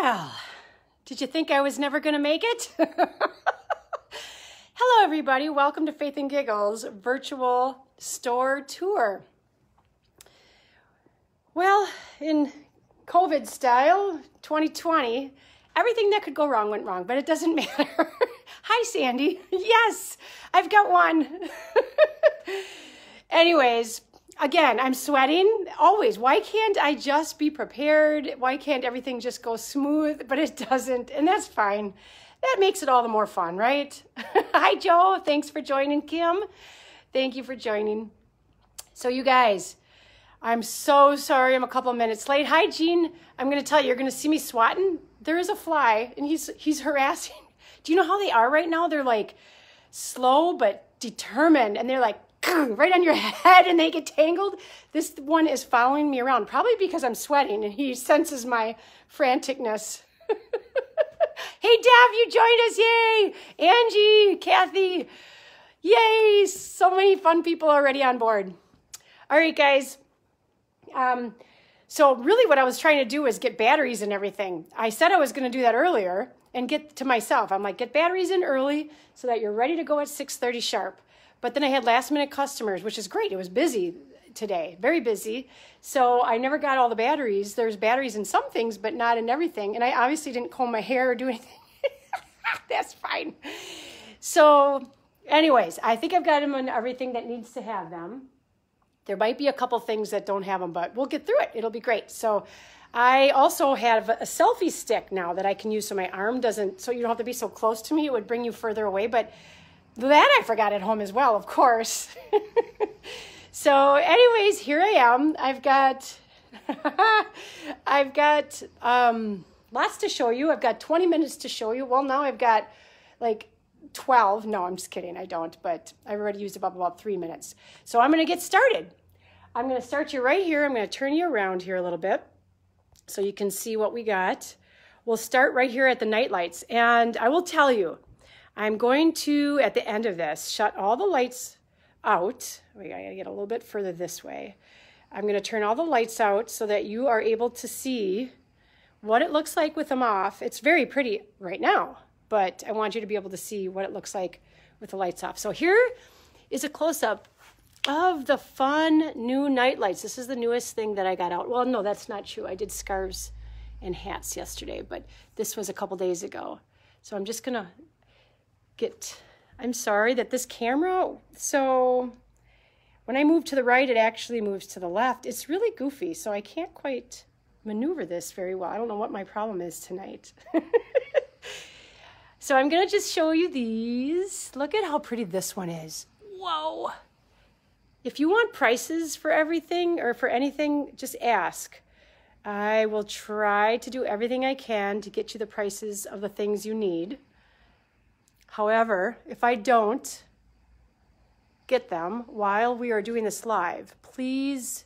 Well, did you think I was never going to make it? Hello, everybody. Welcome to Faith and Giggles virtual store tour. Well, in COVID style, 2020, everything that could go wrong went wrong, but it doesn't matter. Hi, Sandy. Yes, I've got one. Anyways, again, I'm sweating always. Why can't I just be prepared? Why can't everything just go smooth? But it doesn't, and that's fine. That makes it all the more fun, right? Hi, Joe. Thanks for joining, Kim. Thank you for joining. So, you guys, I'm so sorry I'm a couple minutes late. Hi, Gene. I'm going to tell you, you're going to see me swatting. There is a fly, and he's he's harassing. Do you know how they are right now? They're like slow but determined, and they're like right on your head and they get tangled. This one is following me around, probably because I'm sweating and he senses my franticness. hey, Dab, you joined us. Yay. Angie, Kathy. Yay. So many fun people already on board. All right, guys. Um, so really what I was trying to do was get batteries and everything. I said I was going to do that earlier and get to myself. I'm like, get batteries in early so that you're ready to go at 6.30 sharp. But then I had last minute customers, which is great. It was busy today, very busy. So I never got all the batteries. There's batteries in some things, but not in everything. And I obviously didn't comb my hair or do anything. That's fine. So, anyways, I think I've got them on everything that needs to have them. There might be a couple things that don't have them, but we'll get through it. It'll be great. So, I also have a selfie stick now that I can use so my arm doesn't, so you don't have to be so close to me. It would bring you further away. But that I forgot at home as well, of course. so, anyways, here I am. I've got, I've got um, lots to show you. I've got 20 minutes to show you. Well, now I've got like 12. No, I'm just kidding. I don't, but I've already used up about three minutes. So I'm going to get started. I'm going to start you right here. I'm going to turn you around here a little bit so you can see what we got. We'll start right here at the night lights. And I will tell you, I'm going to, at the end of this, shut all the lights out. We gotta get a little bit further this way. I'm gonna turn all the lights out so that you are able to see what it looks like with them off. It's very pretty right now, but I want you to be able to see what it looks like with the lights off. So here is a close-up of the fun new night lights. This is the newest thing that I got out. Well, no, that's not true. I did scarves and hats yesterday, but this was a couple days ago. So I'm just gonna get, I'm sorry that this camera, so when I move to the right, it actually moves to the left. It's really goofy, so I can't quite maneuver this very well. I don't know what my problem is tonight. so I'm gonna just show you these. Look at how pretty this one is. Whoa. If you want prices for everything or for anything, just ask. I will try to do everything I can to get you the prices of the things you need. However, if I don't get them while we are doing this live, please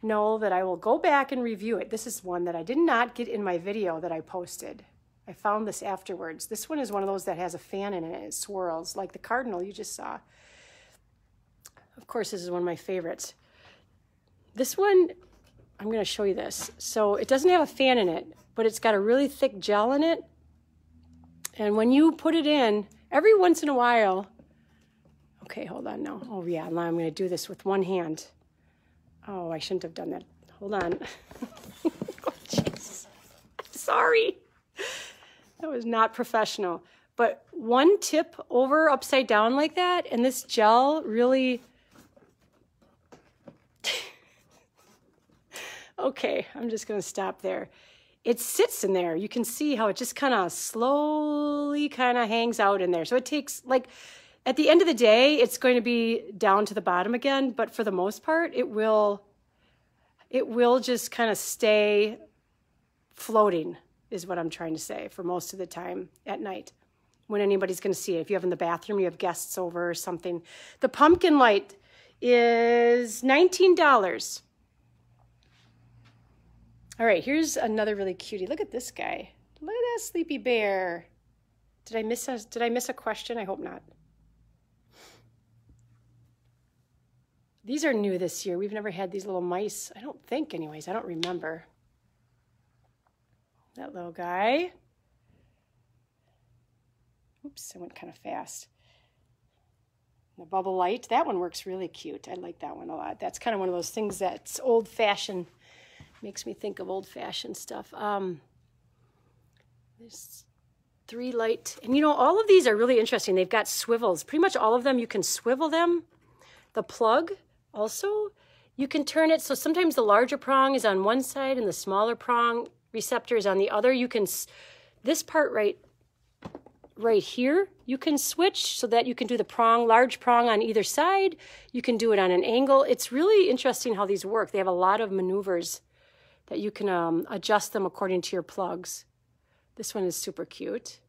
know that I will go back and review it. This is one that I did not get in my video that I posted. I found this afterwards. This one is one of those that has a fan in it. It swirls like the cardinal you just saw. Of course, this is one of my favorites. This one, I'm going to show you this. So it doesn't have a fan in it, but it's got a really thick gel in it and when you put it in, every once in a while, okay, hold on now. Oh, yeah, now I'm to do this with one hand. Oh, I shouldn't have done that. Hold on. oh, jeez. Sorry. That was not professional. But one tip over upside down like that, and this gel really. okay, I'm just going to stop there it sits in there. You can see how it just kind of slowly kind of hangs out in there. So it takes like at the end of the day, it's going to be down to the bottom again, but for the most part, it will it will just kind of stay floating is what I'm trying to say for most of the time at night when anybody's going to see it. If you have in the bathroom, you have guests over or something. The pumpkin light is $19. All right, here's another really cutie. Look at this guy. Look at that sleepy bear. Did I miss a did I miss a question? I hope not. These are new this year. We've never had these little mice. I don't think anyways. I don't remember. that little guy. Oops, I went kind of fast. The bubble light, that one works really cute. I like that one a lot. That's kind of one of those things that's old fashioned, makes me think of old fashioned stuff. Um, there's three light, and you know, all of these are really interesting. They've got swivels. Pretty much all of them, you can swivel them. The plug also, you can turn it. So sometimes the larger prong is on one side and the smaller prong receptor is on the other. You can, this part right right here, you can switch so that you can do the prong, large prong on either side. You can do it on an angle. It's really interesting how these work. They have a lot of maneuvers that you can um, adjust them according to your plugs. This one is super cute.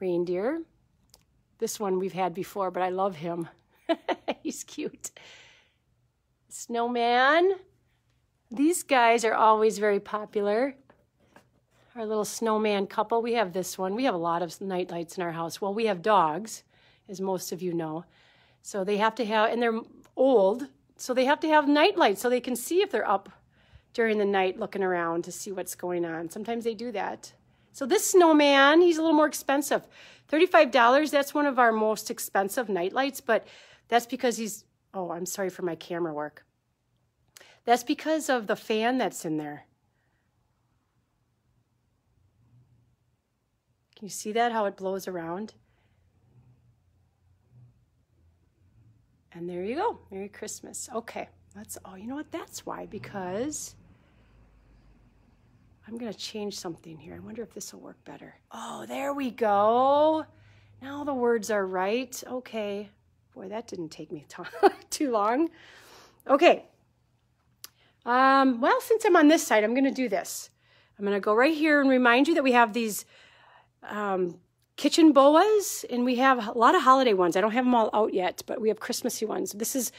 Reindeer. This one we've had before, but I love him. He's cute. Snowman. These guys are always very popular our little snowman couple. We have this one. We have a lot of night lights in our house. Well, we have dogs, as most of you know. So they have to have, and they're old, so they have to have night lights so they can see if they're up during the night looking around to see what's going on. Sometimes they do that. So this snowman, he's a little more expensive. $35, that's one of our most expensive night lights, but that's because he's, oh, I'm sorry for my camera work. That's because of the fan that's in there. Can you see that, how it blows around? And there you go. Merry Christmas. Okay, that's, all. you know what? That's why, because I'm going to change something here. I wonder if this will work better. Oh, there we go. Now the words are right. Okay. Boy, that didn't take me too long. Okay. Um, well, since I'm on this side, I'm going to do this. I'm going to go right here and remind you that we have these um, kitchen boas, and we have a lot of holiday ones. I don't have them all out yet, but we have Christmassy ones. This is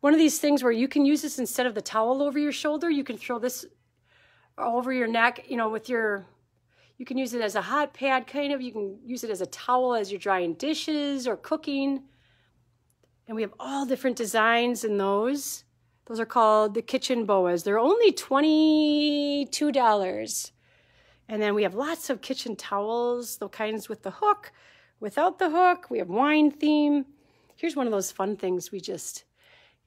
one of these things where you can use this instead of the towel over your shoulder. You can throw this over your neck, you know, with your, you can use it as a hot pad kind of. You can use it as a towel as you're drying dishes or cooking. And we have all different designs in those. Those are called the kitchen boas. They're only $22. And then we have lots of kitchen towels, the kinds with the hook, without the hook. We have wine theme. Here's one of those fun things we just,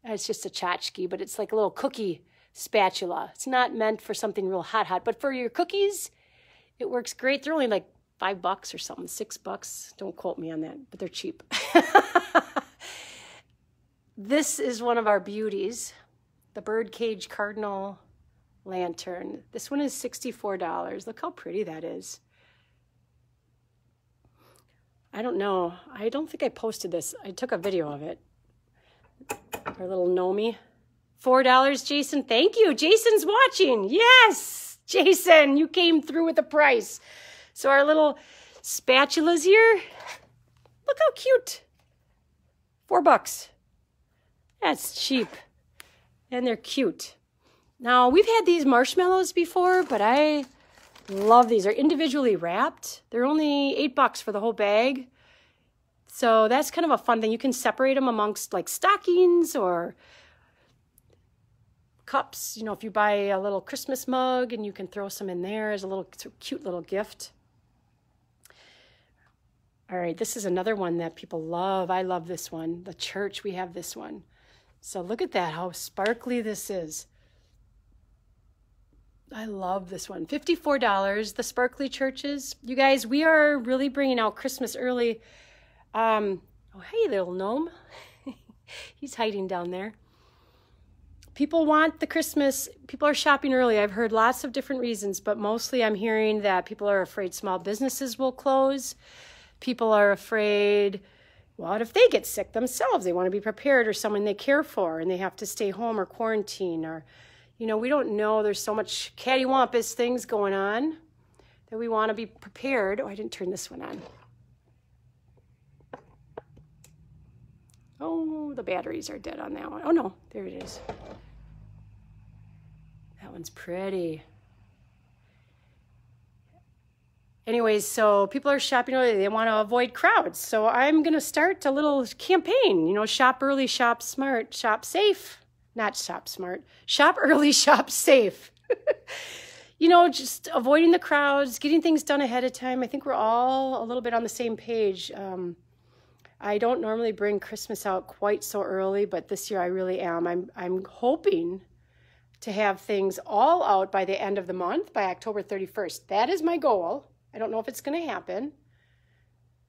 uh, it's just a tchotchke, but it's like a little cookie spatula. It's not meant for something real hot, hot, but for your cookies, it works great. They're only like five bucks or something, six bucks. Don't quote me on that, but they're cheap. this is one of our beauties, the birdcage cardinal lantern. This one is $64. Look how pretty that is. I don't know. I don't think I posted this. I took a video of it. Our little Nomi. $4, Jason. Thank you. Jason's watching. Yes, Jason, you came through with the price. So our little spatulas here. Look how cute. Four bucks. That's cheap. And they're cute. Now, we've had these marshmallows before, but I love these. They're individually wrapped. They're only eight bucks for the whole bag. So that's kind of a fun thing. You can separate them amongst like stockings or cups. You know, if you buy a little Christmas mug and you can throw some in there as a little cute little gift. All right, this is another one that people love. I love this one. The church, we have this one. So look at that, how sparkly this is. I love this one. $54, the sparkly churches. You guys, we are really bringing out Christmas early. Um, oh, hey, little gnome. He's hiding down there. People want the Christmas, people are shopping early. I've heard lots of different reasons, but mostly I'm hearing that people are afraid small businesses will close. People are afraid, what if they get sick themselves? They want to be prepared or someone they care for and they have to stay home or quarantine or you know, we don't know. There's so much cattywampus things going on that we want to be prepared. Oh, I didn't turn this one on. Oh, the batteries are dead on that one. Oh, no, there it is. That one's pretty. Anyways, so people are shopping early. They want to avoid crowds. So I'm going to start a little campaign, you know, shop early, shop smart, shop safe not shop smart, shop early, shop safe. you know, just avoiding the crowds, getting things done ahead of time. I think we're all a little bit on the same page. Um, I don't normally bring Christmas out quite so early, but this year I really am. I'm I'm hoping to have things all out by the end of the month, by October 31st. That is my goal. I don't know if it's going to happen,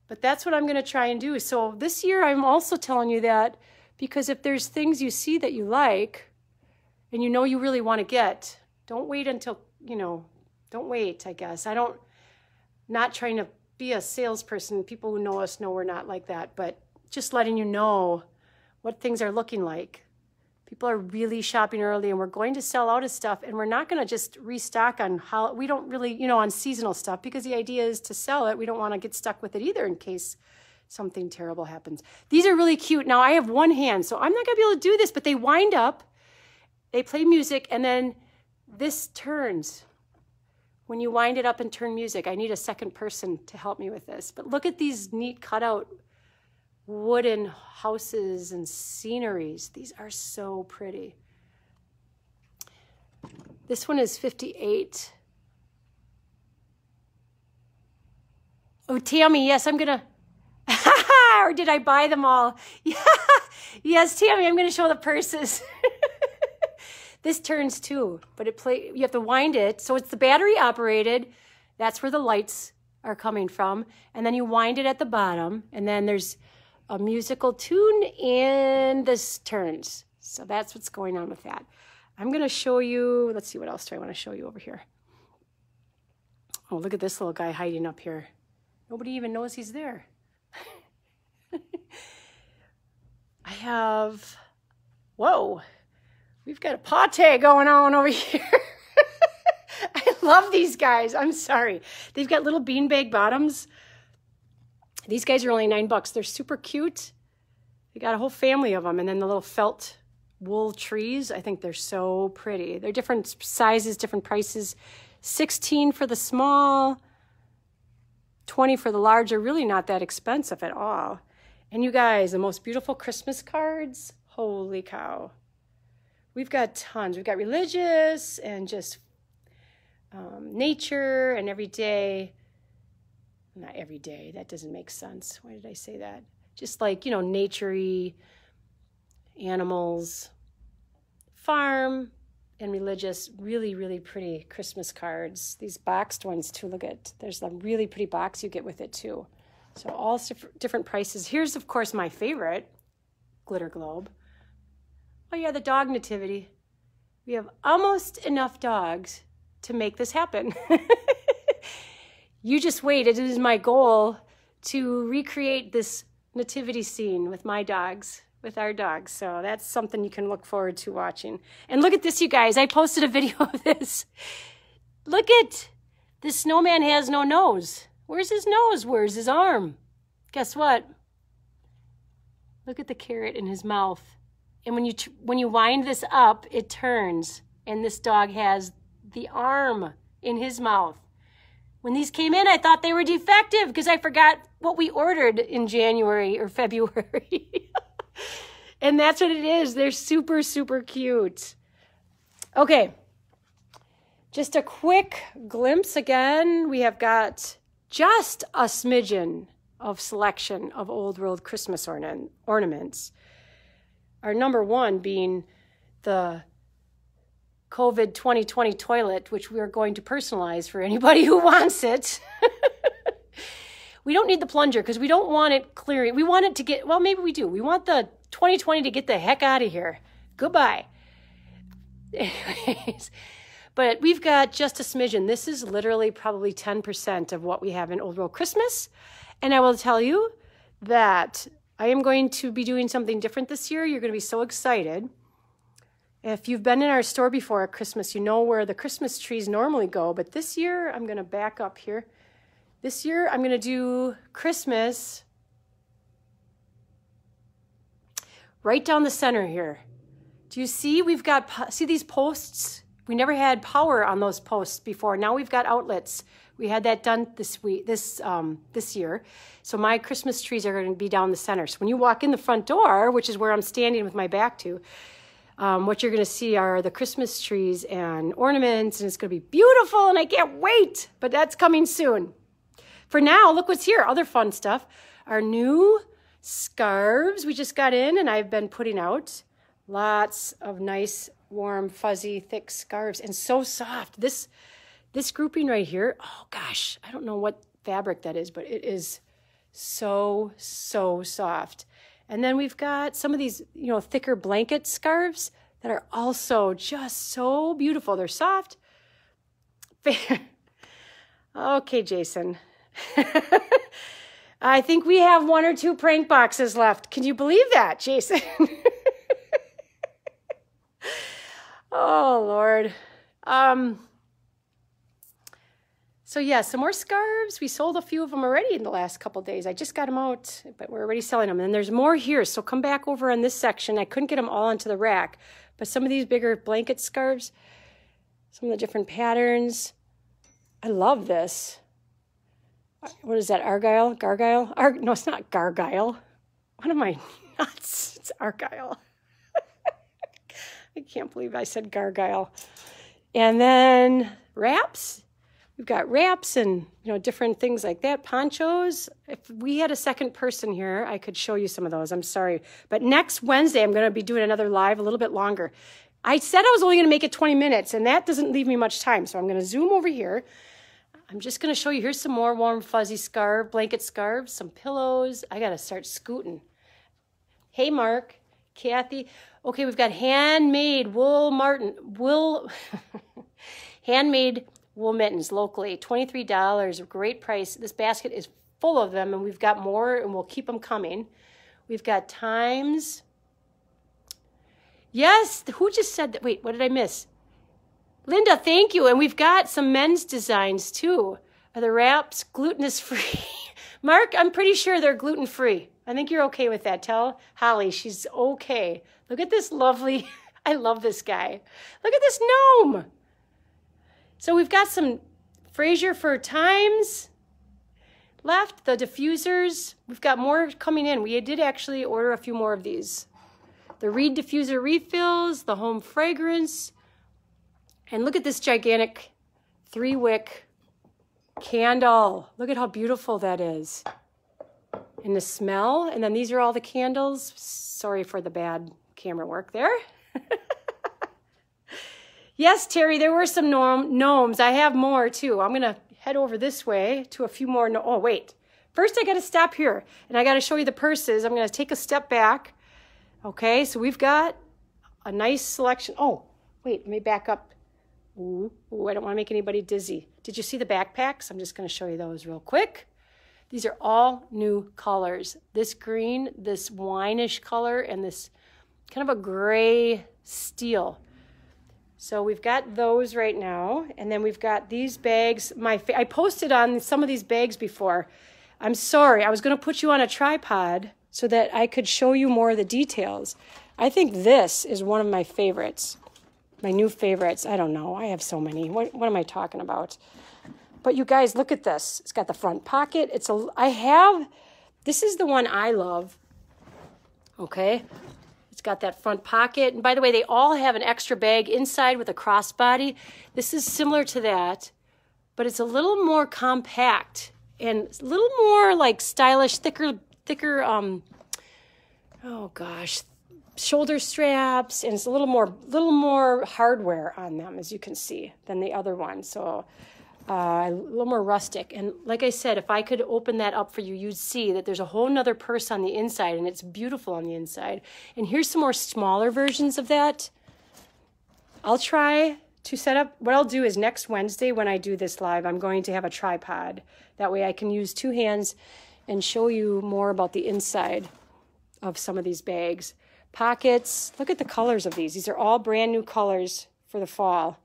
but that's what I'm going to try and do. So this year I'm also telling you that because if there's things you see that you like and you know you really want to get, don't wait until, you know, don't wait, I guess. I don't not trying to be a salesperson. People who know us know we're not like that, but just letting you know what things are looking like. People are really shopping early and we're going to sell out of stuff and we're not going to just restock on how we don't really, you know, on seasonal stuff because the idea is to sell it. We don't want to get stuck with it either in case something terrible happens. These are really cute. Now I have one hand, so I'm not going to be able to do this, but they wind up, they play music and then this turns when you wind it up and turn music, I need a second person to help me with this. But look at these neat cutout wooden houses and sceneries. These are so pretty. This one is 58. Oh, Tammy, yes, I'm gonna, or did I buy them all? Yeah. yes, Tammy, I'm gonna show the purses. This turns too, but it play you have to wind it. So it's the battery operated. That's where the lights are coming from. And then you wind it at the bottom and then there's a musical tune and this turns. So that's what's going on with that. I'm going to show you, let's see, what else do I want to show you over here? Oh, look at this little guy hiding up here. Nobody even knows he's there. I have, whoa, We've got a pate going on over here. I love these guys. I'm sorry. They've got little beanbag bottoms. These guys are only nine bucks. They're super cute. They got a whole family of them. And then the little felt wool trees. I think they're so pretty. They're different sizes, different prices. 16 for the small, 20 for the large are really not that expensive at all. And you guys, the most beautiful Christmas cards. Holy cow. We've got tons. We've got religious and just um, nature and every day. Not every day. That doesn't make sense. Why did I say that? Just like, you know, naturey animals, farm, and religious, really, really pretty Christmas cards. These boxed ones too. Look at, there's a really pretty box you get with it too. So all different prices. Here's, of course, my favorite, glitter globe. Oh yeah, the dog nativity. We have almost enough dogs to make this happen. you just wait. It is my goal to recreate this nativity scene with my dogs, with our dogs. So that's something you can look forward to watching. And look at this, you guys. I posted a video of this. Look at the snowman has no nose. Where's his nose? Where's his arm? Guess what? Look at the carrot in his mouth. And when you when you wind this up, it turns, and this dog has the arm in his mouth. When these came in, I thought they were defective because I forgot what we ordered in January or February. and that's what it is. They're super, super cute. Okay. Just a quick glimpse again. We have got just a smidgen of selection of old world Christmas ornament, ornaments. Our number one being the COVID 2020 toilet, which we are going to personalize for anybody who wants it. we don't need the plunger because we don't want it clearing. We want it to get, well, maybe we do. We want the 2020 to get the heck out of here. Goodbye. Anyways, but we've got just a smidgen. This is literally probably 10% of what we have in Old World Christmas. And I will tell you that I am going to be doing something different this year. You're going to be so excited. If you've been in our store before at Christmas, you know where the Christmas trees normally go. But this year, I'm going to back up here. This year, I'm going to do Christmas right down the center here. Do you see? We've got, see these posts? We never had power on those posts before. Now we've got outlets. We had that done this week, this um, this year. So my Christmas trees are going to be down the center. So when you walk in the front door, which is where I'm standing with my back to, um, what you're going to see are the Christmas trees and ornaments, and it's going to be beautiful, and I can't wait. But that's coming soon. For now, look what's here. Other fun stuff. Our new scarves we just got in, and I've been putting out lots of nice, warm, fuzzy, thick scarves, and so soft. This this grouping right here, oh gosh, I don't know what fabric that is, but it is so, so soft. And then we've got some of these, you know, thicker blanket scarves that are also just so beautiful. They're soft. okay, Jason. I think we have one or two prank boxes left. Can you believe that, Jason? oh, Lord. Um, so yeah, some more scarves. We sold a few of them already in the last couple days. I just got them out, but we're already selling them. And there's more here, so come back over on this section. I couldn't get them all onto the rack, but some of these bigger blanket scarves, some of the different patterns. I love this. What is that, Argyle? Gargyle? Ar no, it's not Gargyle. What am I nuts? It's Argyle. I can't believe I said gargoyle. And then wraps. We've got wraps and you know different things like that. Ponchos. If we had a second person here i could show you some of those. I'm sorry. But next wednesday i'm going to be doing another live a little bit longer. I said i was only going to make it 20 minutes and that doesn't leave me much time. So i'm going to zoom over here. I'm just going to show you. Here's some more warm fuzzy scarf blanket scarves some pillows. I got to start scooting. Hey mark. Kathy okay we've got handmade wool martin wool handmade wool mittens locally, $23, a great price. This basket is full of them and we've got more and we'll keep them coming. We've got times. Yes, who just said that? Wait, what did I miss? Linda, thank you. And we've got some men's designs too. Are the wraps glutinous free? Mark, I'm pretty sure they're gluten free. I think you're okay with that. Tell Holly she's okay. Look at this lovely, I love this guy. Look at this gnome. So we've got some Frasier Fir Thymes left, the diffusers. We've got more coming in. We did actually order a few more of these. The Reed diffuser refills, the home fragrance, and look at this gigantic three wick candle. Look at how beautiful that is. And the smell, and then these are all the candles. Sorry for the bad camera work there. Yes, Terry, there were some gnomes. I have more too. I'm to head over this way to a few more. Oh, wait. First, I got to stop here and I got to show you the purses. I'm to take a step back. Okay, so we've got a nice selection. Oh, wait, let me back up. Ooh, ooh, I don't want to make anybody dizzy. Did you see the backpacks? I'm just to show you those real quick. These are all new colors. This green, this wineish color, and this kind of a gray steel. So we've got those right now. And then we've got these bags. My I posted on some of these bags before. I'm sorry. I was going to put you on a tripod so that I could show you more of the details. I think this is one of my favorites. My new favorites. I don't know. I have so many. What, what am I talking about? But you guys, look at this. It's got the front pocket. It's a I have this is the one I love. Okay? It's got that front pocket. And by the way, they all have an extra bag inside with a crossbody. This is similar to that, but it's a little more compact and a little more like stylish, thicker, thicker, um, oh gosh, shoulder straps. And it's a little more, little more hardware on them, as you can see, than the other one. So uh, a little more rustic. And like I said, if I could open that up for you, you'd see that there's a whole nother purse on the inside and it's beautiful on the inside. And here's some more smaller versions of that. I'll try to set up, what I'll do is next Wednesday when I do this live, I'm going to have a tripod. That way I can use two hands and show you more about the inside of some of these bags. Pockets, look at the colors of these. These are all brand new colors for the fall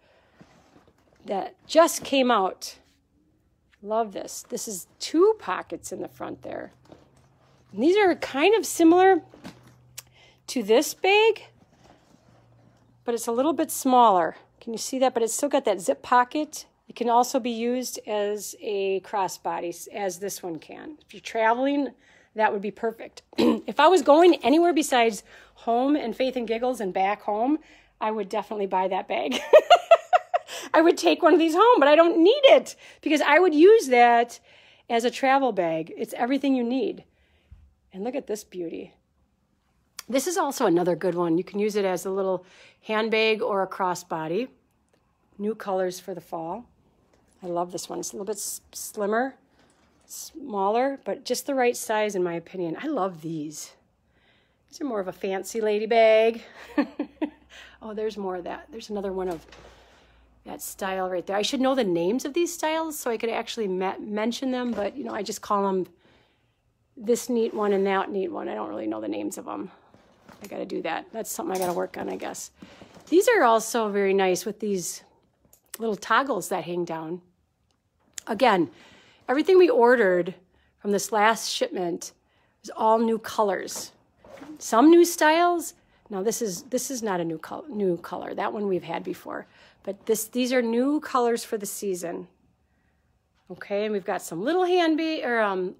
that just came out. Love this. This is two pockets in the front there. And these are kind of similar to this bag, but it's a little bit smaller. Can you see that? But it's still got that zip pocket. It can also be used as a crossbody, as this one can. If you're traveling, that would be perfect. if I was going anywhere besides home and Faith and Giggles and back home, I would definitely buy that bag. I would take one of these home, but I don't need it because I would use that as a travel bag. It's everything you need. And look at this beauty. This is also another good one. You can use it as a little handbag or a crossbody. New colors for the fall. I love this one. It's a little bit slimmer, smaller, but just the right size in my opinion. I love these. These are more of a fancy lady bag. oh, there's more of that. There's another one of that style right there. I should know the names of these styles so I could actually mention them, but you know, I just call them this neat one and that neat one. I don't really know the names of them. I got to do that. That's something I got to work on, I guess. These are also very nice with these little toggles that hang down. Again, everything we ordered from this last shipment is all new colors. Some new styles. Now this is this is not a new color, new color. That one we've had before. But this these are new colors for the season. Okay, and we've got some little hand be or um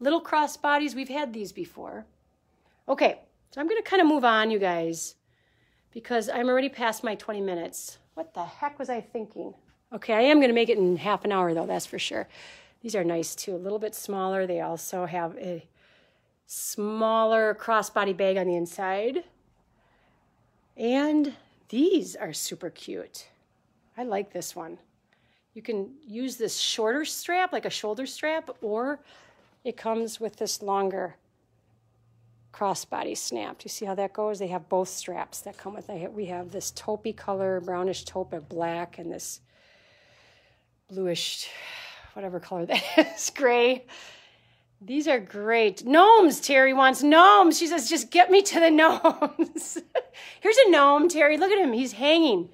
little cross bodies. We've had these before. Okay, so I'm gonna kind of move on, you guys, because I'm already past my 20 minutes. What the heck was I thinking? Okay, I am to make it in half an hour, though, that's for sure. These are nice, too. A little bit smaller. They also have a smaller crossbody bag on the inside. And these are super cute. I like this one. You can use this shorter strap, like a shoulder strap, or it comes with this longer crossbody snap. Do you see how that goes? They have both straps that come with it. We have this taupey color, brownish taupe black, and this bluish, whatever color that is, gray. These are great. Gnomes, Terry wants gnomes. She says, just get me to the gnomes. Here's a gnome, Terry. Look at him. He's hanging.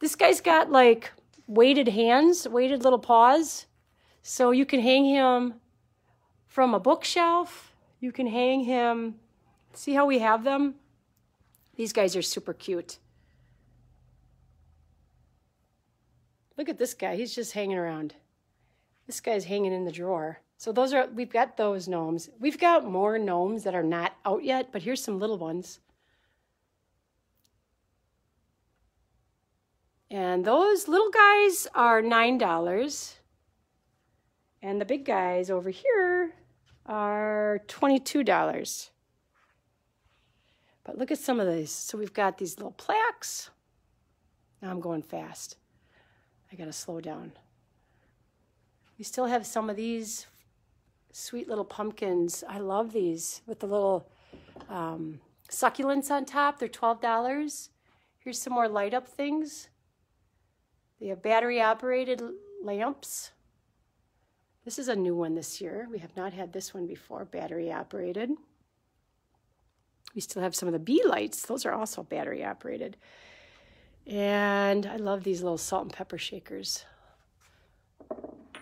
This guy's got like weighted hands, weighted little paws. So you can hang him from a bookshelf. You can hang him. See how we have them? These guys are super cute. Look at this guy. He's just hanging around. This guy's hanging in the drawer. So those are, we've got those gnomes. We've got more gnomes that are not out yet, but here's some little ones. And those little guys are $9. And the big guys over here are $22. But look at some of these. So we've got these little plaques. Now I'm going fast. I got to slow down. We still have some of these sweet little pumpkins. I love these with the little um, succulents on top. They're $12. Here's some more light up things. They have battery operated lamps. This is a new one this year. We have not had this one before, battery operated. We still have some of the bee lights. Those are also battery operated. And I love these little salt and pepper shakers.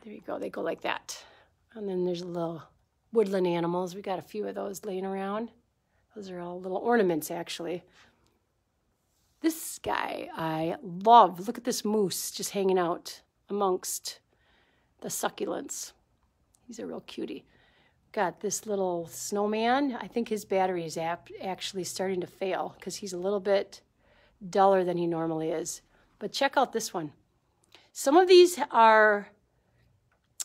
There you go. They go like that. And then there's a little woodland animals. We got a few of those laying around. Those are all little ornaments, actually. This guy I love. Look at this moose just hanging out amongst the succulents. He's a real cutie. Got this little snowman. I think his battery is actually starting to fail because he's a little bit duller than he normally is. But check out this one. Some of these are,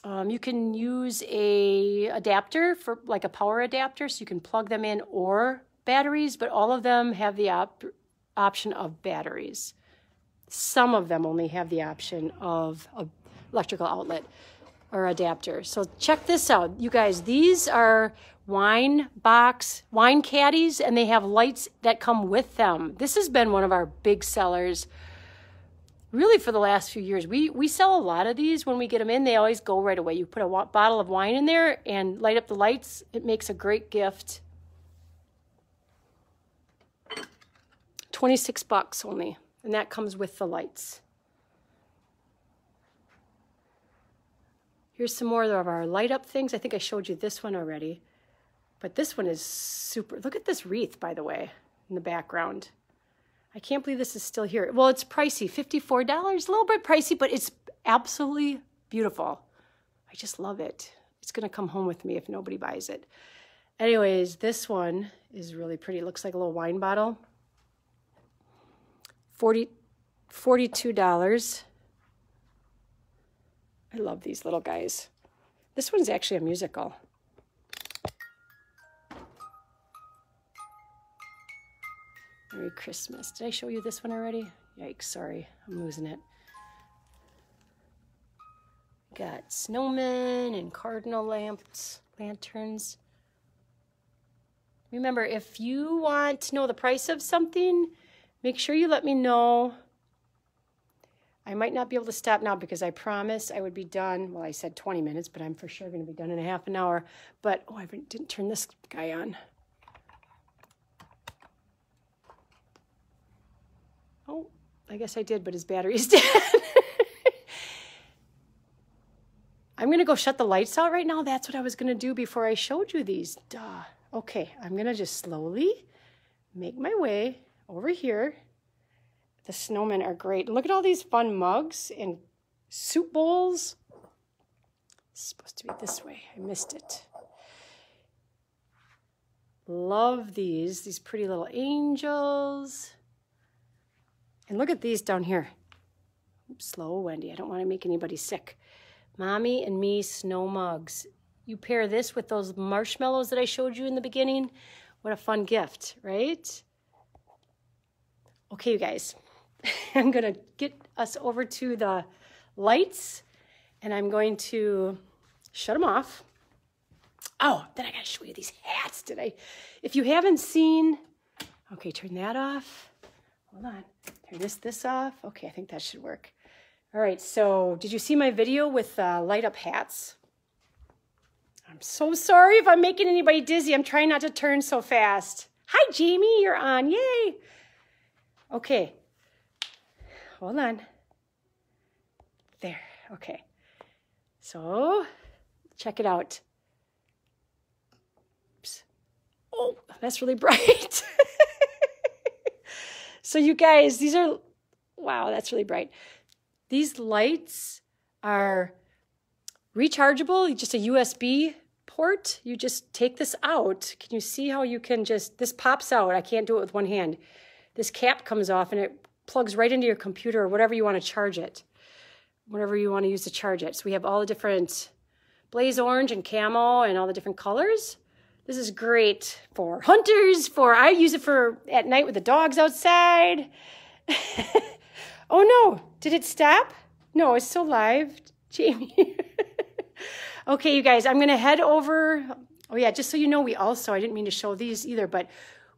um, you can use a adapter for like a power adapter, so you can plug them in or batteries, but all of them have the op option of batteries. Some of them only have the option of a electrical outlet or adapter. So check this out. You guys, these are wine box, wine caddies, and they have lights that come with them. This has been one of our big sellers really for the last few years. We, we sell a lot of these. When we get them in, they always go right away. You put a bottle of wine in there and light up the lights. It makes a great gift. 26 bucks only, and that comes with the lights. Here's some more of our light up things. I think I showed you this one already. But this one is super. Look at this wreath, by the way, in the background. I can't believe this is still here. Well, it's pricey, $54, a little bit pricey, but it's absolutely beautiful. I just love it. It's to come home with me if nobody buys it. Anyways, this one is really pretty. It looks like a little wine bottle. 40 $42. I love these little guys. This one's actually a musical. Merry Christmas. Did I show you this one already? Yikes, sorry. I'm losing it. Got snowmen and cardinal lamps, lanterns. Remember, if you want to know the price of something, make sure you let me know I might not be able to stop now because I promised I would be done. Well, I said 20 minutes, but I'm for sure going to be done in a half an hour. But, oh, I didn't turn this guy on. Oh, I guess I did, but his battery's dead. I'm going to go shut the lights out right now. That's what I was going to do before I showed you these. Duh. Okay, I'm going to just slowly make my way over here the snowmen are great. Look at all these fun mugs and soup bowls. It's supposed to be this way. I missed it. Love these, these pretty little angels. And look at these down here. Slow, Wendy. I don't want to make anybody sick. Mommy and me snow mugs. You pair this with those marshmallows that I showed you in the beginning. What a fun gift, right? Okay, you guys. I'm going to get us over to the lights and I'm going to shut them off. Oh, then I got to show you these hats. Did I? If you haven't seen, okay, turn that off. Hold on. Turn this this off. Okay, I think that should work. All right, so did you see my video with uh, light up hats? I'm so sorry if I'm making anybody dizzy. I'm trying not to turn so fast. Hi, Jamie, you're on. Yay. Okay, hold on. There, okay. So, check it out. Oops. Oh, that's really bright. So you guys, these are, wow, that's really bright. These lights are rechargeable, just a USB port. You just take this out. Can you see how you can just, this pops out. I can't do it with one hand. This cap comes off and it plugs right into your computer or whatever you want to charge it, whatever you want to use to charge it. So we have all the different blaze orange and camo and all the different colors. This is great for hunters, for I use it for at night with the dogs outside. oh no, did it stop? No, it's still live, Jamie. okay, you guys, I'm gonna head over. Oh yeah, just so you know, we also, I didn't mean to show these either, but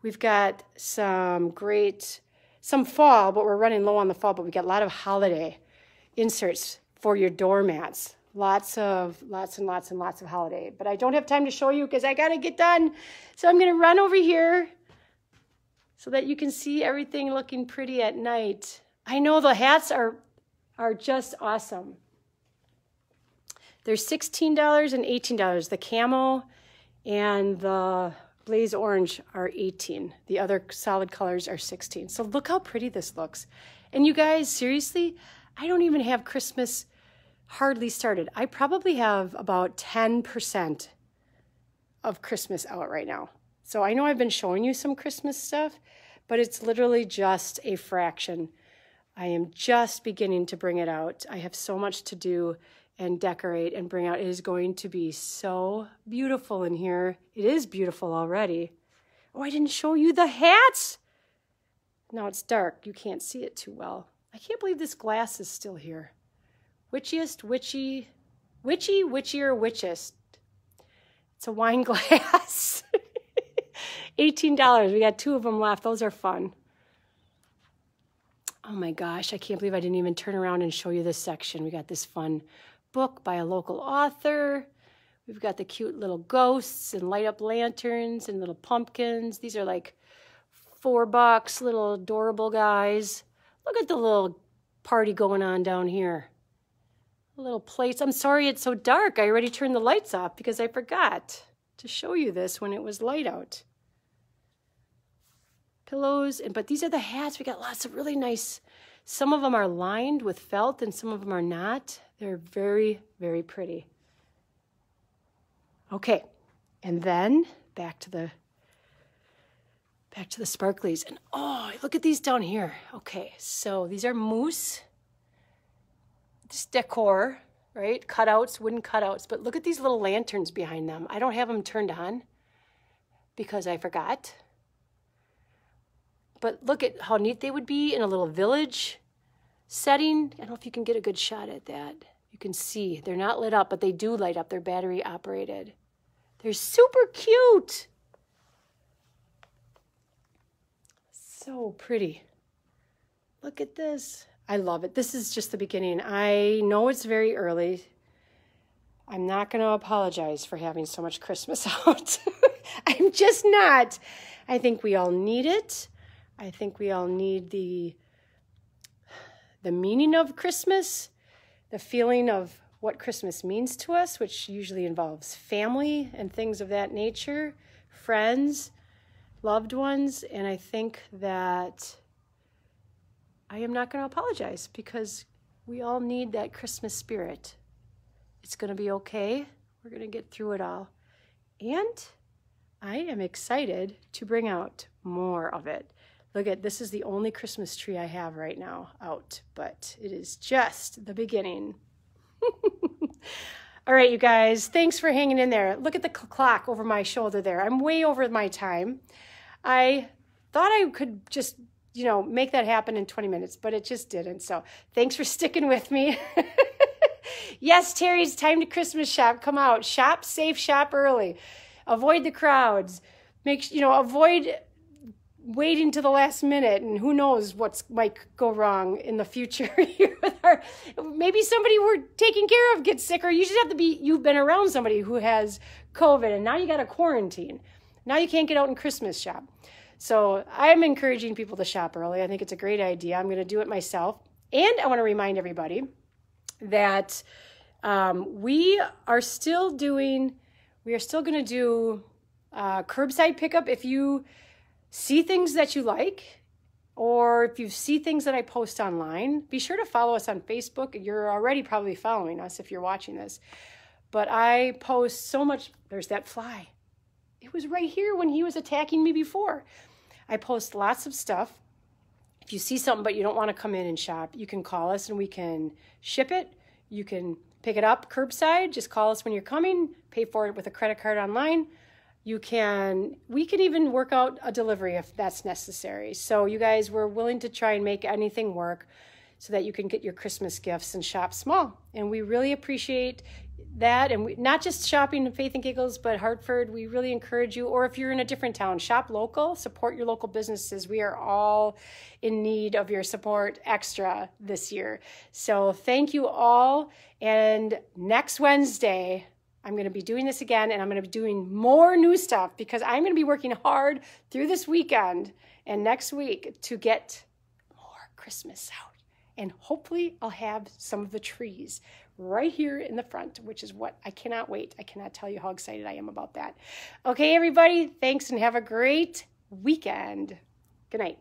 we've got some great some fall, but we're running low on the fall, but we got a lot of holiday inserts for your doormats. Lots of, lots and lots and lots of holiday. But I don't have time to show you because I got to get done. So I'm going to run over here so that you can see everything looking pretty at night. I know the hats are, are just awesome. They're $16 and $18. The camo and the Blaze Orange are 18. The other solid colors are 16. So look how pretty this looks. And you guys, seriously, I don't even have Christmas hardly started. I probably have about 10% of Christmas out right now. So I know I've been showing you some Christmas stuff, but it's literally just a fraction. I am just beginning to bring it out. I have so much to do and decorate and bring out. It is going to be so beautiful in here. It is beautiful already. Oh, I didn't show you the hats. Now it's dark. You can't see it too well. I can't believe this glass is still here. Witchiest, witchy, witchy, witchier, witchest. It's a wine glass. $18. We got two of them left. Those are fun. Oh my gosh, I can't believe I didn't even turn around and show you this section. We got this fun book by a local author. We've got the cute little ghosts and light up lanterns and little pumpkins. These are like four bucks, little adorable guys. Look at the little party going on down here. Little place. I'm sorry it's so dark. I already turned the lights off because I forgot to show you this when it was light out. Pillows, and but these are the hats. We got lots of really nice. Some of them are lined with felt and some of them are not. They're very, very pretty. Okay, and then back to the back to the sparklies. And oh, look at these down here. Okay, so these are moose. This decor, right? Cutouts, wooden cutouts. But look at these little lanterns behind them. I don't have them turned on because I forgot. But look at how neat they would be in a little village setting. I don't know if you can get a good shot at that. You can see they're not lit up, but they do light up. They're battery operated. They're super cute. So pretty. Look at this. I love it. This is just the beginning. I know it's very early. I'm not going to apologize for having so much Christmas out. I'm just not. I think we all need it. I think we all need the the meaning of Christmas, the feeling of what Christmas means to us, which usually involves family and things of that nature, friends, loved ones, and I think that I am not going to apologize because we all need that Christmas spirit. It's going to be okay. We're going to get through it all. And I am excited to bring out more of it. Look at this is the only Christmas tree I have right now out, but it is just the beginning. All right, you guys, thanks for hanging in there. Look at the clock over my shoulder there. I'm way over my time. I thought I could just, you know, make that happen in 20 minutes, but it just didn't. So thanks for sticking with me. yes, Terry's time to Christmas shop. Come out, shop safe, shop early. Avoid the crowds. Make, you know, avoid waiting to the last minute and who knows what's might go wrong in the future our maybe somebody we're taking care of gets sick or you just have to be you've been around somebody who has covid and now you got a quarantine now you can't get out and christmas shop so i'm encouraging people to shop early i think it's a great idea i'm going to do it myself and i want to remind everybody that um, we are still doing we are still going to do uh, curbside pickup if you see things that you like, or if you see things that I post online, be sure to follow us on Facebook. You're already probably following us if you're watching this. But I post so much. There's that fly. It was right here when he was attacking me before. I post lots of stuff. If you see something but you don't want to come in and shop, you can call us and we can ship it. You can pick it up curbside. Just call us when you're coming, pay for it with a credit card online you can we can even work out a delivery if that's necessary so you guys we're willing to try and make anything work so that you can get your christmas gifts and shop small and we really appreciate that and we, not just shopping in faith and giggles but hartford we really encourage you or if you're in a different town shop local support your local businesses we are all in need of your support extra this year so thank you all and next wednesday I'm going to be doing this again and I'm going to be doing more new stuff because I'm going to be working hard through this weekend and next week to get more Christmas out. And hopefully, I'll have some of the trees right here in the front, which is what I cannot wait. I cannot tell you how excited I am about that. Okay, everybody, thanks and have a great weekend. Good night.